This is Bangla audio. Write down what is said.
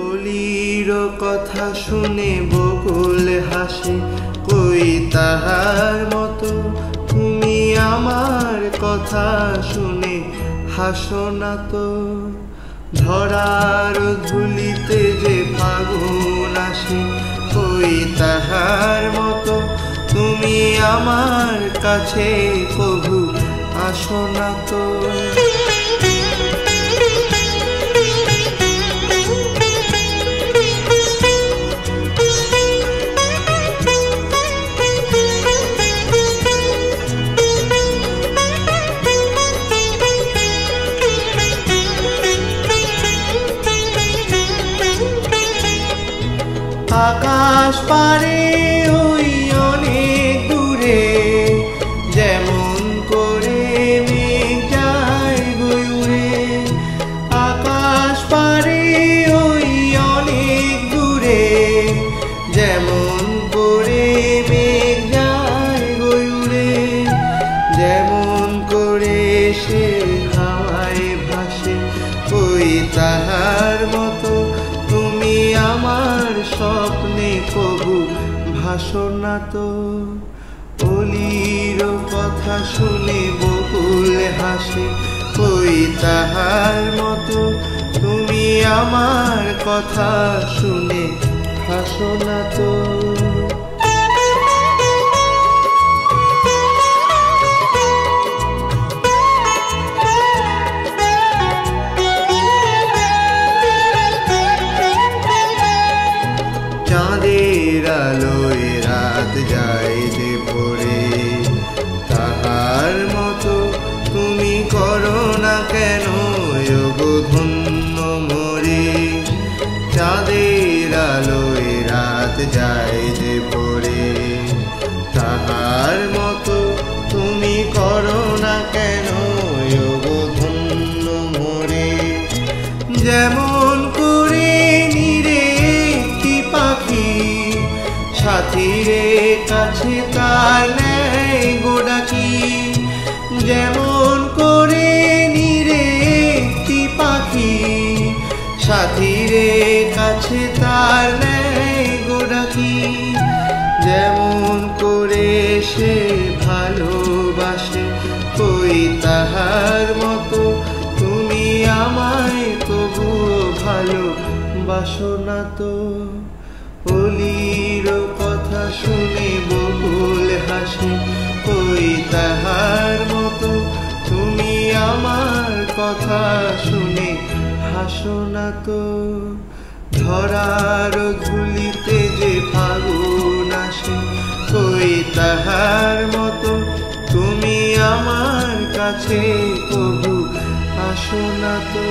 অলির কথা শুনে বকুল হাসে, কই তাহার মতো? তুমি আমার কথা শুনে হাসো না তো। ধরার ধুলিতে যে ফাগুন আসে, কই তাহার মতো? তুমি আমার কাছে প্রভু আসো না তো। আকাশ পারে স্বপ্নে কবু ভাসনা তো। অলির কথা শুনে বকুল হাসে, ওই তাহার মতো তুমি আমার কথা শুনে হাসনা তো। আলোয় রাত যায় যে ভরে তাহার মতো তুমি করো না কেন ধন্য মরে। চাঁদের আলোয় রাত যায় যে ভরে তাহার মতো কাছে তার নেয় গোডাকি যেমন করে নিরে একটি পাখি, সাথীরে কাছে তার নেয় গোডাকি যেমন করে সে ভালোবাসে, কই তাহার মতো তুমি আমায় তবুও ভালো বাসনা তো। কথা শুনে বকুল হাসি কই তাহার মতো। তুমি আমার কথা শুনে হাসো না তো। ধরার ধুলিতে যে ফাগুন আসে কই তাহার মতো। তুমি আমার কাছে প্রভু আসো না তো।